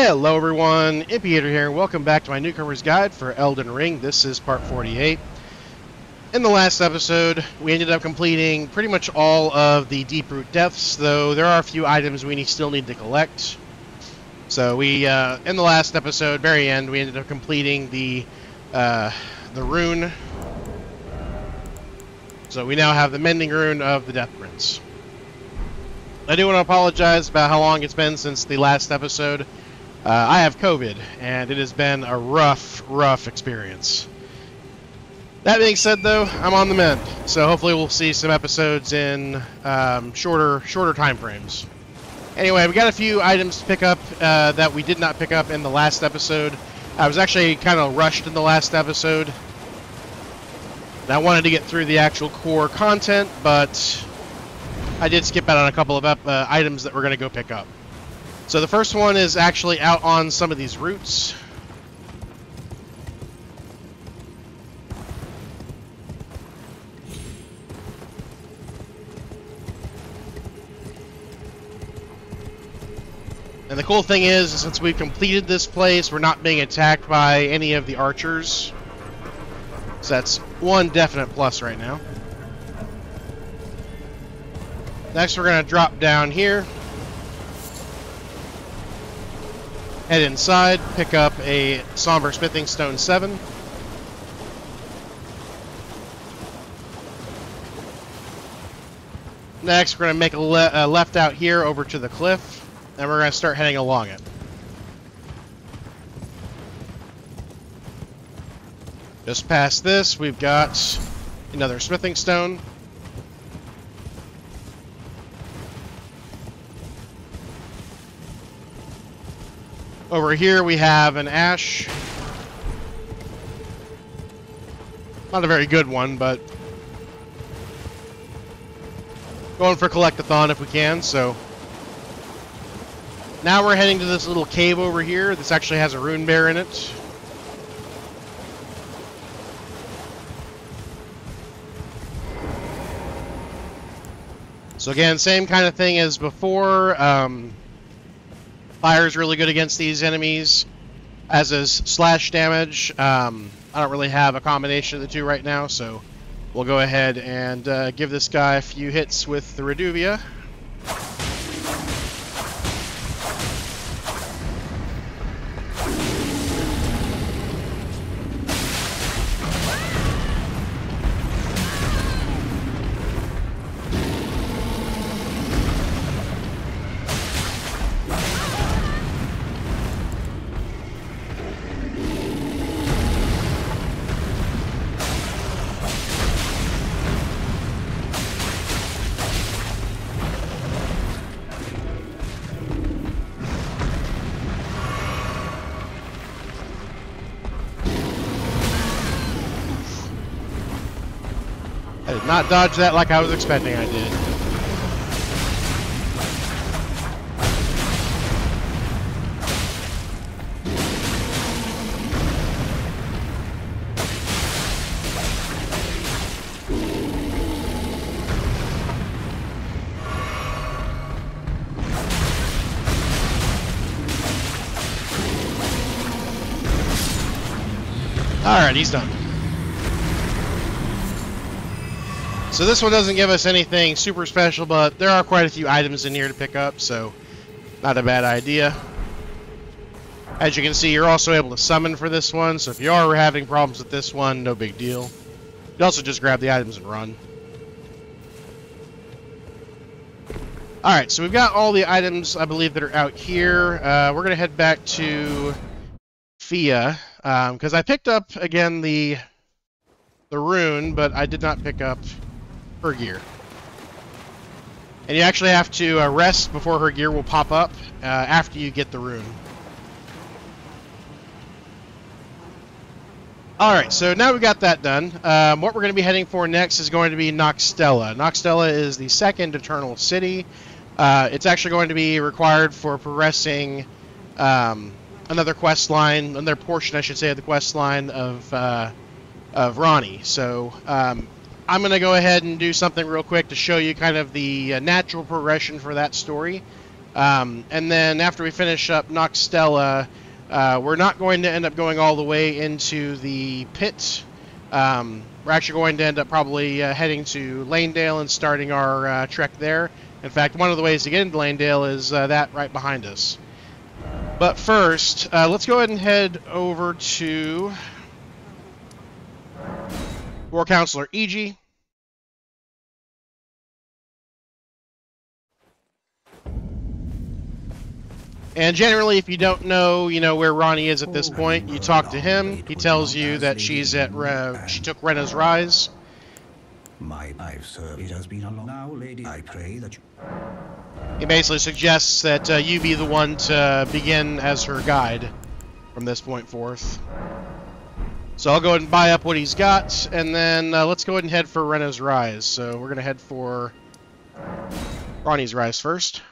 Hello everyone, Impiator here, welcome back to my Newcomer's Guide for Elden Ring. This is part 48. In the last episode, we ended up completing pretty much all of the Deeproot Depths, though there are a few items we still need to collect. So we, uh, in the last episode, very end, we ended up completing the, uh, the rune. So we now have the Mending Rune of the Death Prince. I do want to apologize about how long it's been since the last episode. Uh, I have COVID, and it has been a rough, rough experience. That being said, though, I'm on the mend, so hopefully we'll see some episodes in um, shorter, shorter time frames. Anyway, we got a few items to pick up uh, that we did not pick up in the last episode. I was actually kind of rushed in the last episode. And I wanted to get through the actual core content, but I did skip out on a couple of uh, items that we're going to go pick up. So the first one is actually out on some of these routes. And the cool thing is, since we've completed this place, we're not being attacked by any of the archers. So that's one definite plus right now. Next, we're going to drop down here. Head inside, pick up a Somber Smithing Stone 7. Next, we're going to make a le uh, left out here over to the cliff, and we're going to start heading along it. Just past this, we've got another smithing stone. Over here we have an ash. Not a very good one, but going for collectathon if we can, so now we're heading to this little cave over here. This actually has a rune bear in it. So again, same kind of thing as before. Um, Fire is really good against these enemies, as is slash damage. Um, I don't really have a combination of the two right now, so we'll go ahead and uh, give this guy a few hits with the Reduvia. Not dodge that like I was expecting I did. Alright, he's done. So this one doesn't give us anything super special, but there are quite a few items in here to pick up, so not a bad idea. As you can see, you're also able to summon for this one, so if you are having problems with this one, no big deal. You also just grab the items and run. Alright, so we've got all the items, I believe, that are out here. Uh, we're going to head back to Fia, because um, I picked up, again, the the rune, but I did not pick up her gear. And you actually have to uh, rest before her gear will pop up uh, after you get the rune. Alright, so now we've got that done. Um, what we're going to be heading for next is going to be Nokstella. Nokstella is the second Eternal City. Uh, it's actually going to be required for progressing um, another quest line, another portion, I should say, of the quest line of, uh, of Ranni. So um, I'm going to go ahead and do something real quick to show you kind of the uh, natural progression for that story. Um, and then after we finish up Nokstella, uh, we're not going to end up going all the way into the pit. Um, we're actually going to end up probably uh, heading to Leyndell and starting our uh, trek there. In fact, one of the ways to get into Leyndell is uh, that right behind us. But first, uh, let's go ahead and head over to War Counselor Iji. And generally, if you don't know, you know where Ranni is at this point, you talk to him. He tells you that she's at she took Rena's Rise. My I've served. It has been a long now, lady. I pray that you. He basically suggests that uh, you be the one to begin as her guide from this point forth. So I'll go ahead and buy up what he's got, and then uh, let's go ahead and head for Rena's Rise. So we're going to head for Ranni's Rise first.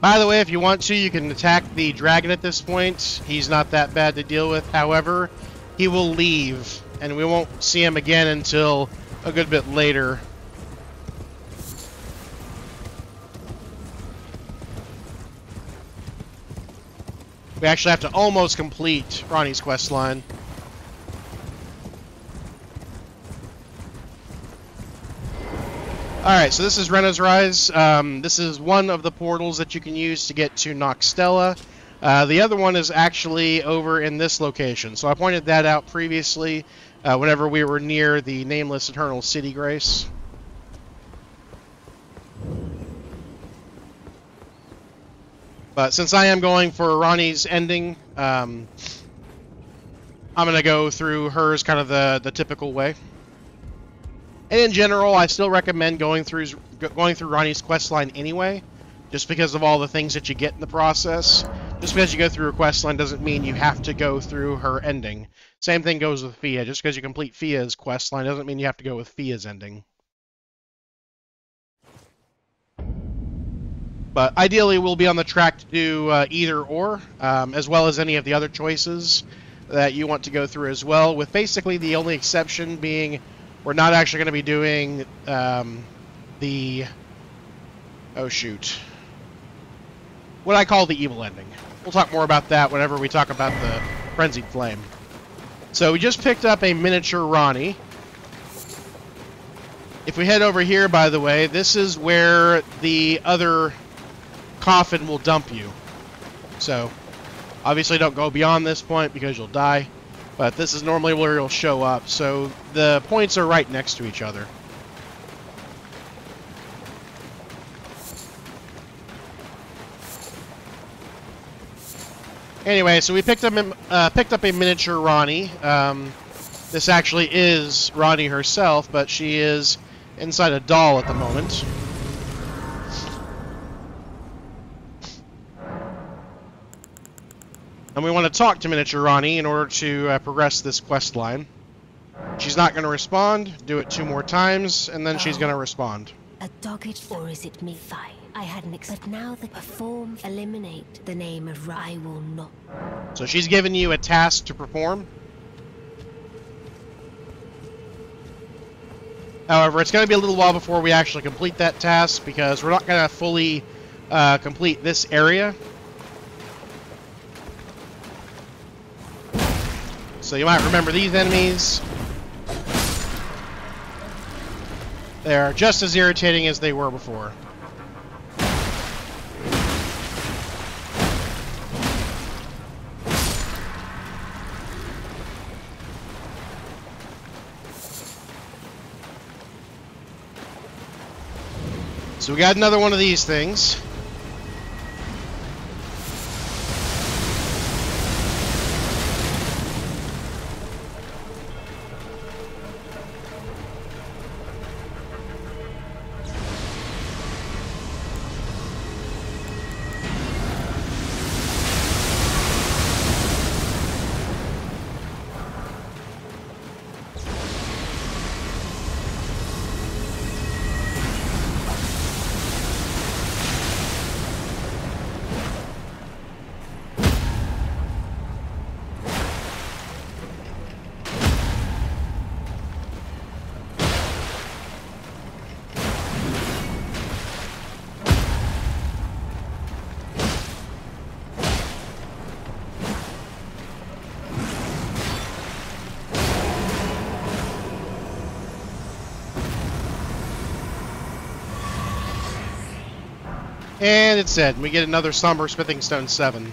By the way, if you want to, you can attack the dragon at this point. He's not that bad to deal with. However, he will leave, and we won't see him again until a good bit later. We actually have to almost complete Ranni's quest line. Alright, so this is Rena's Rise. Um, this is one of the portals that you can use to get to Nokstella. Uh, the other one is actually over in this location. So I pointed that out previously uh, whenever we were near the Nameless Eternal City Grace. But since I am going for Ranni's ending, um, I'm going to go through hers kind of the, the typical way. And in general, I still recommend going through going through Ranni's quest line anyway, just because of all the things that you get in the process. Just because you go through a quest line doesn't mean you have to go through her ending. Same thing goes with Fia. Just because you complete Fia's quest line doesn't mean you have to go with Fia's ending. But ideally, we'll be on the track to do uh, either or, um, as well as any of the other choices that you want to go through as well, with basically the only exception being we're not actually going to be doing um, the... Oh, shoot. What I call the evil ending. We'll talk more about that whenever we talk about the Frenzied Flame. So we just picked up a miniature Ranni. If we head over here, by the way, this is where the other coffin will dump you. So, obviously don't go beyond this point because you'll die. But this is normally where you'll show up, so the points are right next to each other. Anyway, so we picked up uh, picked up a miniature Ranni. Um, this actually is Ranni herself, but she is inside a doll at the moment. And we want to talk to Miniature Ranni in order to uh, progress this quest line. She's not going to respond. Do it two more times, and then oh, she's going to respond. A dogged, or is it me? Fine. I hadn't expected. But now the perform, eliminate the name of I will not. So she's given you a task to perform. However, it's going to be a little while before we actually complete that task because we're not going to fully uh, complete this area. So you might remember these enemies. They are just as irritating as they were before. So we got another one of these things. It's dead. We get another Somber Smithing Stone 7.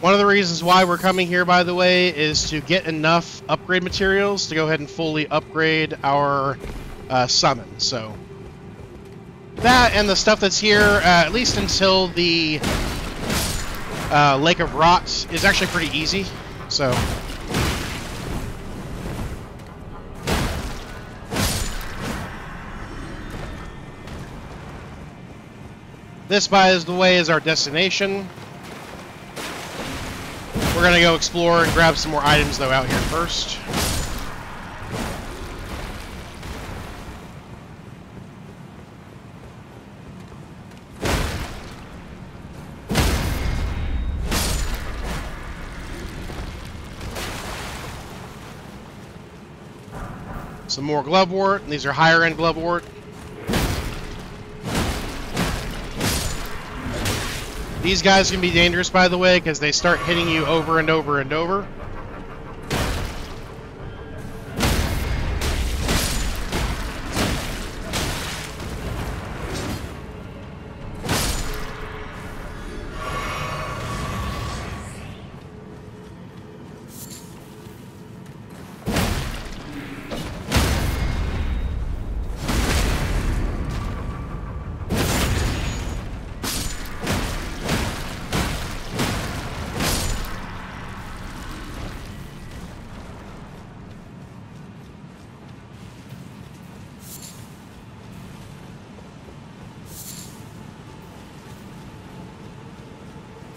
One of the reasons why we're coming here, by the way, is to get enough upgrade materials to go ahead and fully upgrade our uh, summon. So that and the stuff that's here, uh, at least until the uh, Lake of Rot, is actually pretty easy. So This, by the way, is our destination. We're going to go explore and grab some more items, though, out here first. Some more glove glovewort. These are higher end glovewort. These guys can be dangerous, by the way, because they start hitting you over and over and over.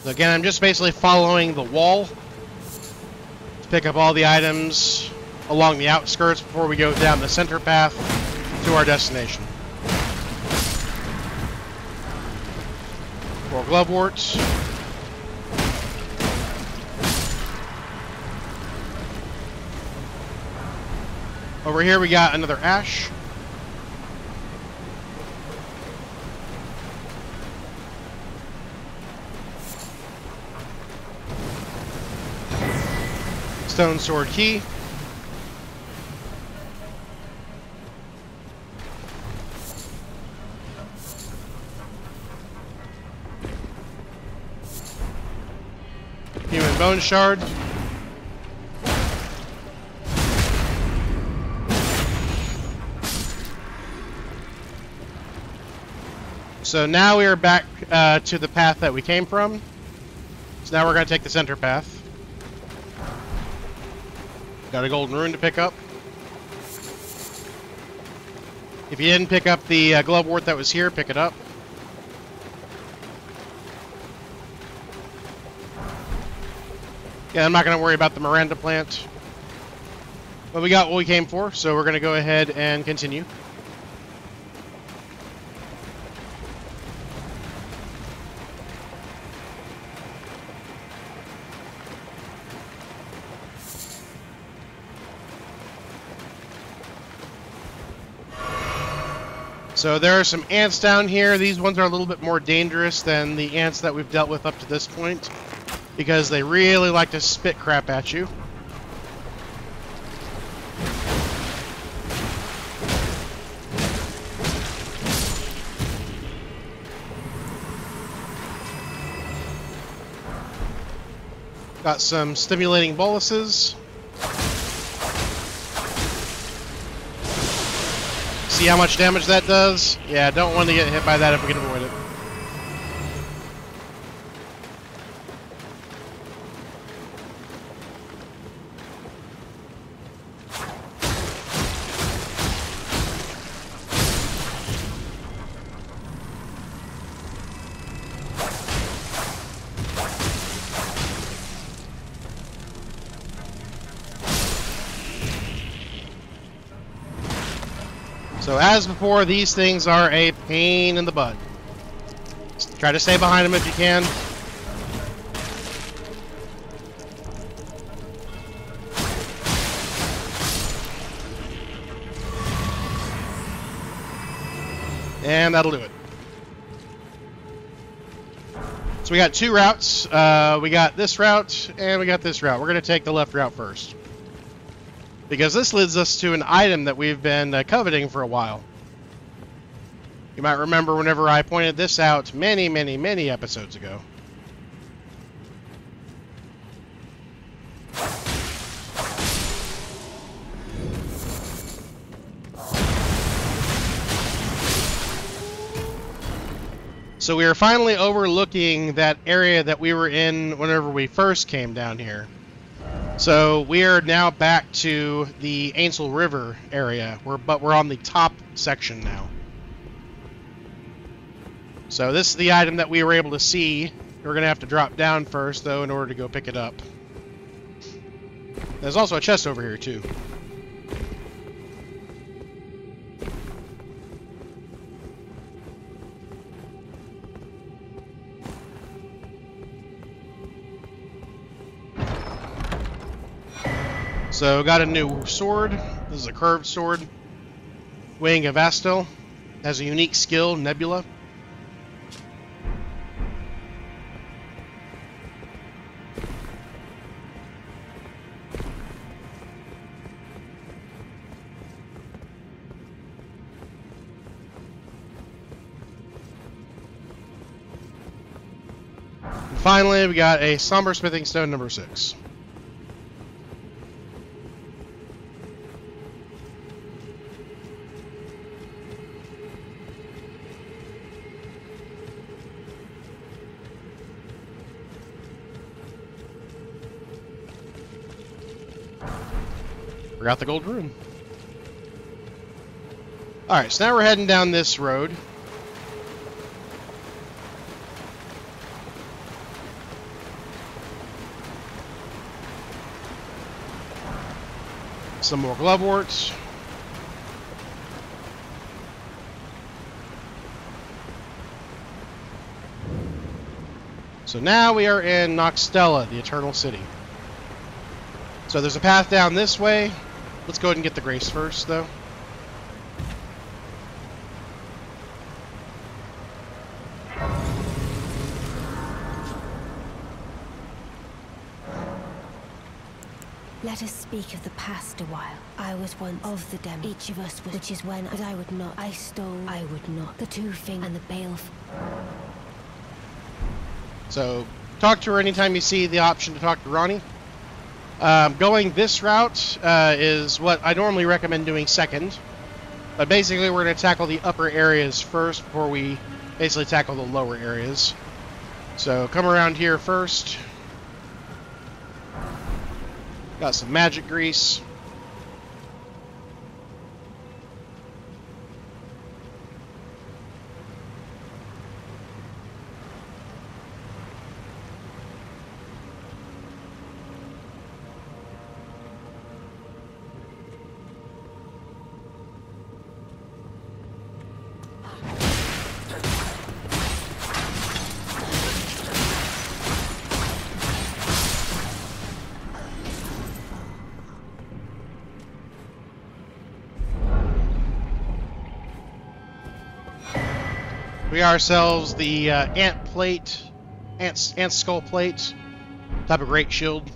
So again, I'm just basically following the wall to pick up all the items along the outskirts before we go down the center path to our destination. More gloveworts. Over here we got another ash. Stone Sword Key. Human Bone Shard. So now we are back uh, to the path that we came from. So now we're going to take the center path. Got a golden rune to pick up. If you didn't pick up the uh, glovewort that was here, pick it up. Yeah, I'm not going to worry about the Miranda plant. But we got what we came for, so we're going to go ahead and continue. So there are some ants down here. These ones are a little bit more dangerous than the ants that we've dealt with up to this point because they really like to spit crap at you. Got some stimulating boluses. See how much damage that does? Yeah, don't want to get hit by that if we can avoid So as before, these things are a pain in the butt. Try to stay behind them if you can. And that'll do it. So we got two routes. Uh, we got this route, and we got this route. We're going to take the left route first because this leads us to an item that we've been uh, coveting for a while. You might remember whenever I pointed this out many, many, many episodes ago. So we are finally overlooking that area that we were in whenever we first came down here. So we are now back to the Ainsel River area, we're, but we're on the top section now. So this is the item that we were able to see. We're going to have to drop down first, though, in order to go pick it up. There's also a chest over here, too. So, got a new sword. This is a curved sword. Wing of Astel. Has a unique skill, Nebula. Finally, we got a Somber Smithing Stone number 6. Forgot the gold rune. Alright, so now we're heading down this road. Some more gloveworts. So now we are in Nokstella, the Eternal City. So there's a path down this way. Let's go ahead and get the grace first, though. Let us speak of the past a while. I was once of the dem. Each of us was, which is when, but I would not. I stole. I would not. The two thing and the baleful. So talk to her anytime you see the option to talk to Ranni. Um, going this route uh, is what I normally recommend doing second. But basically, we're going to tackle the upper areas first before we basically tackle the lower areas. So come around here first. Got some magic grease. We ourselves the uh, ant plate, ant, ant skull plate, type of great shield.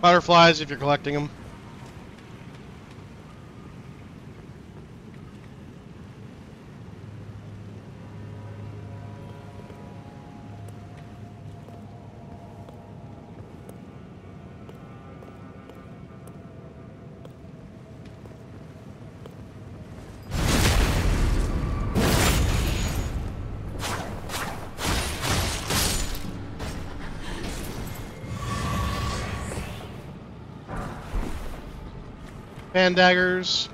Butterflies if you're collecting them. Fan daggers.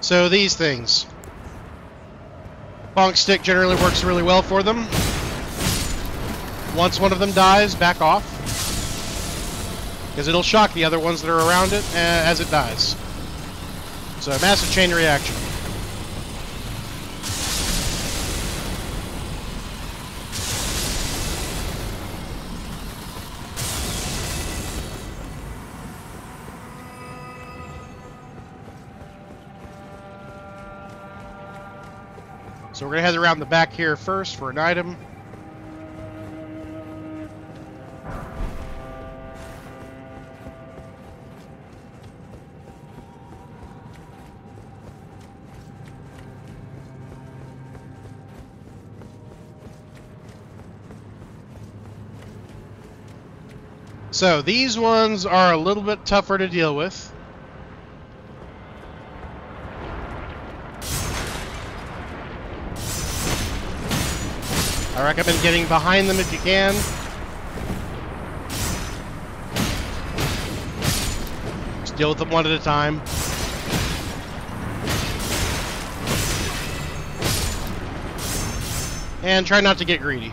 So these things. Bonk stick generally works really well for them. Once one of them dies, back off. Because it'll shock the other ones that are around it uh, as it dies. So massive chain reaction. So we're going to head around the back here first for an item. So these ones are a little bit tougher to deal with. I recommend getting behind them if you can. Just deal with them one at a time. And try not to get greedy.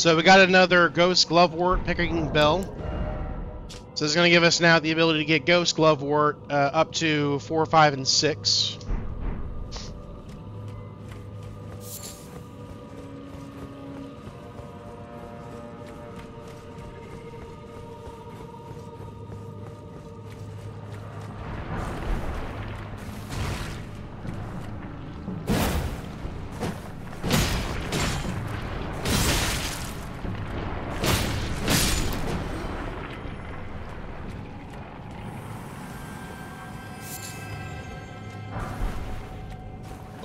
So we got another Ghost Glovewort picking bell. So is going to give us now the ability to get Ghost Glovewort uh, up to 4, 5, and 6.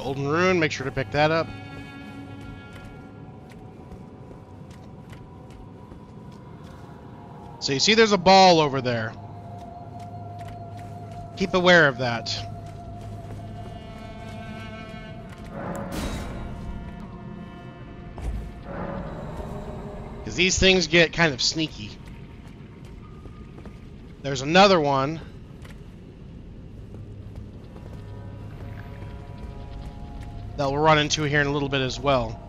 Golden Rune, make sure to pick that up. So you see there's a ball over there. Keep aware of that. Because these things get kind of sneaky. There's another one. We'll run into here in a little bit as well.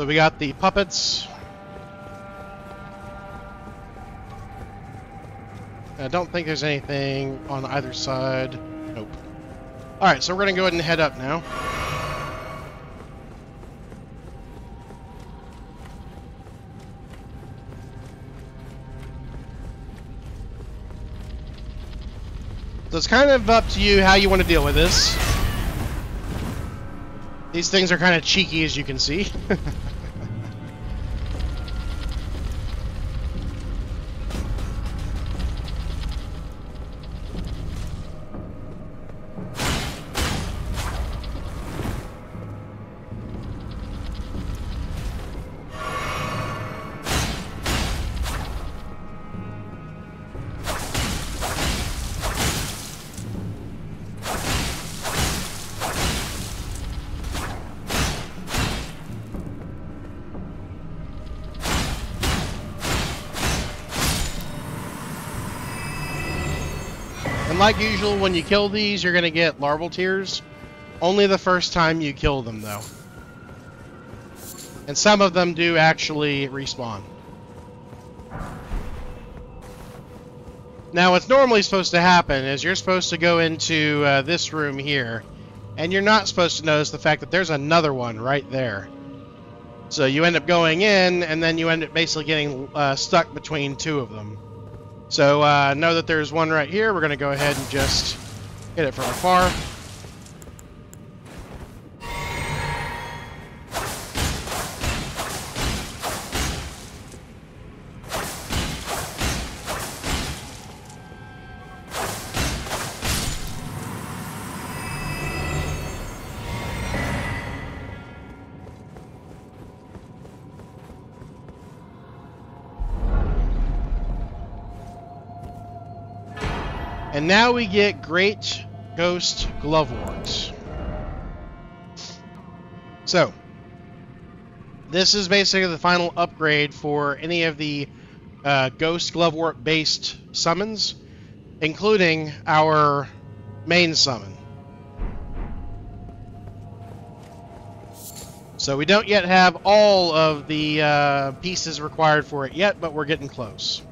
So we got the puppets. I don't think there's anything on either side. Nope. Alright, so we're going to go ahead and head up now. So it's kind of up to you how you want to deal with this. These things are kind of cheeky, as you can see. like usual, when you kill these, you're going to get larval tears. Only the first time you kill them, though. And some of them do actually respawn. Now, what's normally supposed to happen is you're supposed to go into uh, this room here, and you're not supposed to notice the fact that there's another one right there. So you end up going in, and then you end up basically getting uh, stuck between two of them. So uh, know that there's one right here. We're going to go ahead and just hit it from afar. And now we get Great Ghost Glovewort. So, this is basically the final upgrade for any of the uh, Ghost Glovewort based summons, including our main summon. So we don't yet have all of the uh, pieces required for it yet, but we're getting close.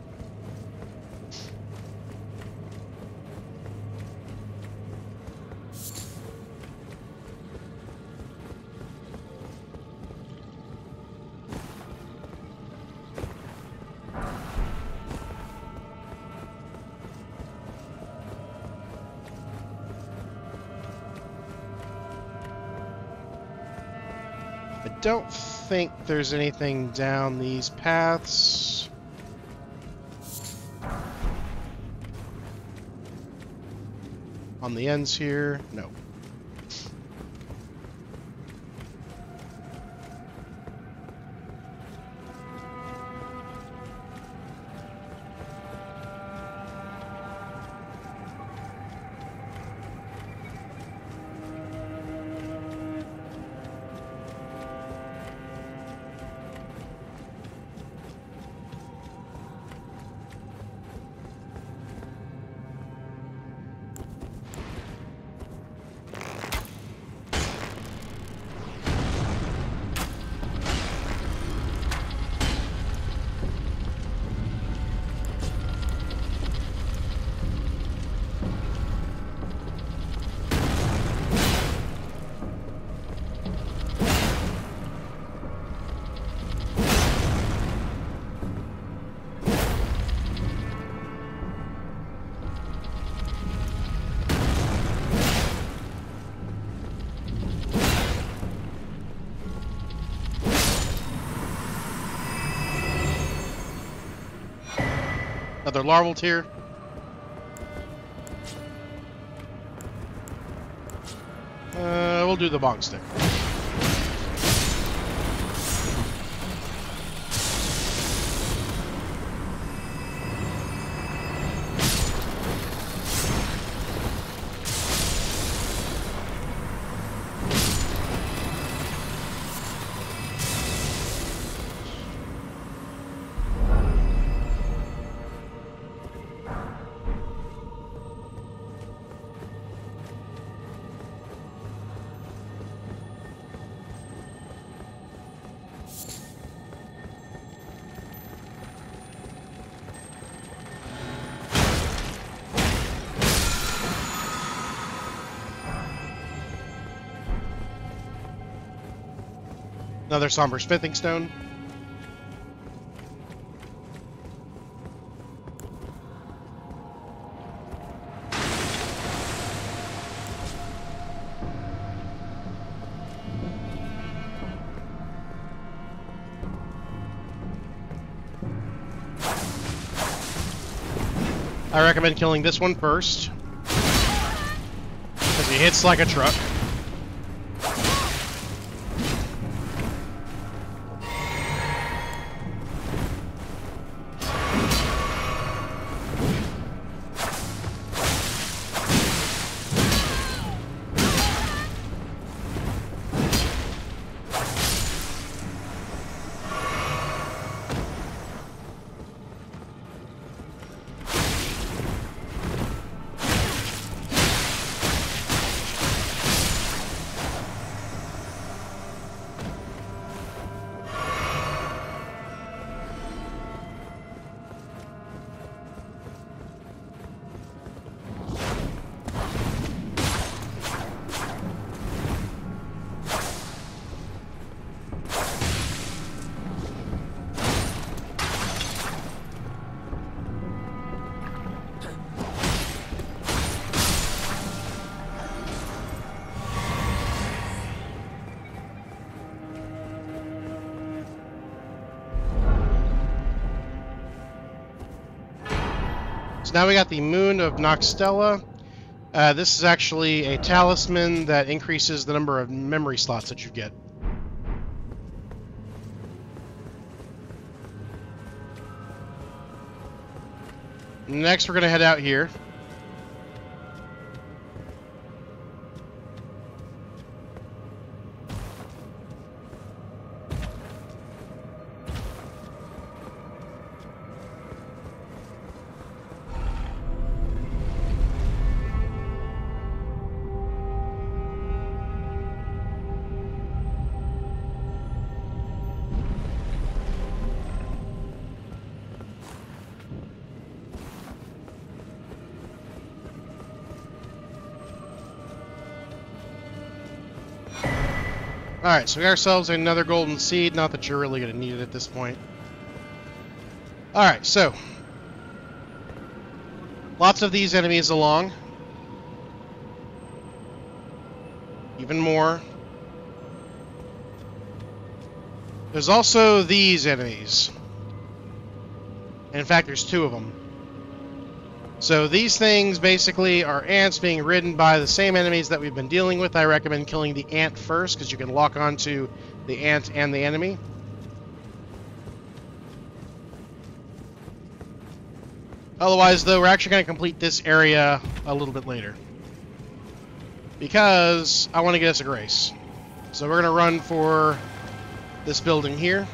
Don't think there's anything down these paths. On the ends here, no. Another larval tear. Uh, we'll do the bonk stick. Another somber smithing stone. I recommend killing this one first. Because he hits like a truck. So now we got the Moon of Nokstella. Uh, this is actually a talisman that increases the number of memory slots that you get. Next, we're going to head out here. Alright, so we got ourselves another golden seed. Not that you're really going to need it at this point. Alright, so. Lots of these enemies along. Even more. There's also these enemies. In fact, there's two of them. So these things basically are ants being ridden by the same enemies that we've been dealing with. I recommend killing the ant first because you can lock onto the ant and the enemy. Otherwise, though, we're actually going to complete this area a little bit later. Because I want to get us a grace. So we're going to run for this building here.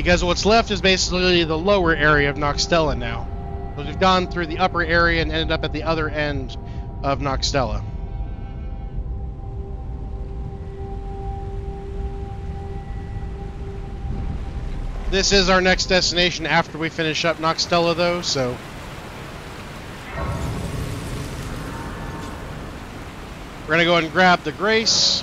Because what's left is basically the lower area of Nokstella now. So we've gone through the upper area and ended up at the other end of Nokstella. This is our next destination after we finish up Nokstella, though, so... We're gonna go ahead and grab the Grace,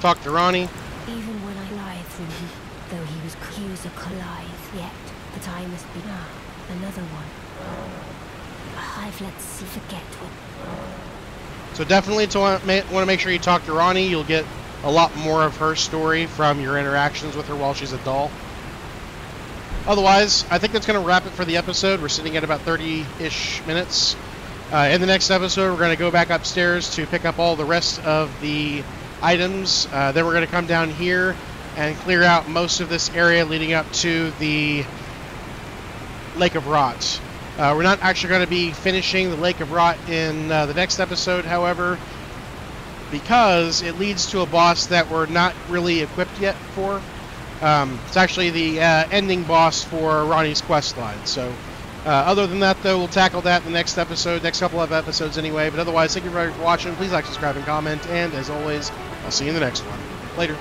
talk to Ranni. Even when I lied through him, though he was accused of alive, yet the time must be ah, another one. I've let see forget. So definitely to want, want to make sure you talk to Ranni. You'll get a lot more of her story from your interactions with her while she's a doll. Otherwise, I think that's going to wrap it for the episode. We're sitting at about 30-ish minutes. Uh, in the next episode, we're going to go back upstairs to pick up all the rest of the items. Uh, then we're going to come down here and clear out most of this area leading up to the Lake of Rot. Uh, we're not actually going to be finishing the Lake of Rot in uh, the next episode, however, because it leads to a boss that we're not really equipped yet for. Um, it's actually the uh, ending boss for Ranni's quest line. So, uh, other than that, though, we'll tackle that in the next episode, next couple of episodes anyway. But otherwise, thank you very much for watching. Please like, subscribe, and comment. And as always, I'll see you in the next one. Later.